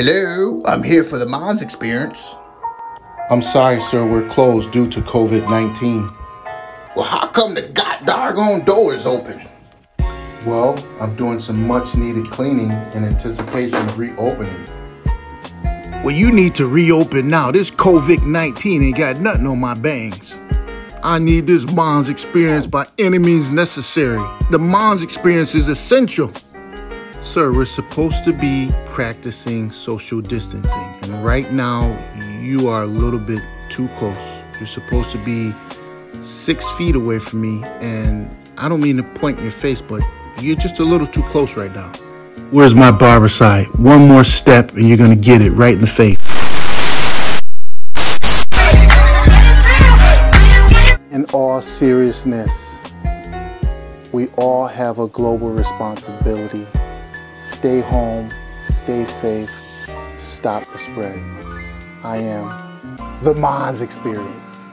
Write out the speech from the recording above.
Hello, I'm here for the Monds experience. I'm sorry, sir, we're closed due to COVID 19. Well, how come the god doggone door is open? Well, I'm doing some much needed cleaning in anticipation of reopening. Well, you need to reopen now. This COVID 19 ain't got nothing on my bangs. I need this Monds experience by any means necessary. The Monds experience is essential. Sir, we're supposed to be practicing social distancing, and right now you are a little bit too close. You're supposed to be six feet away from me, and I don't mean to point in your face, but you're just a little too close right now. Where's my barbicide? One more step, and you're gonna get it right in the face. In all seriousness, we all have a global responsibility. Stay home, stay safe to stop the spread. I am the Monds Experience.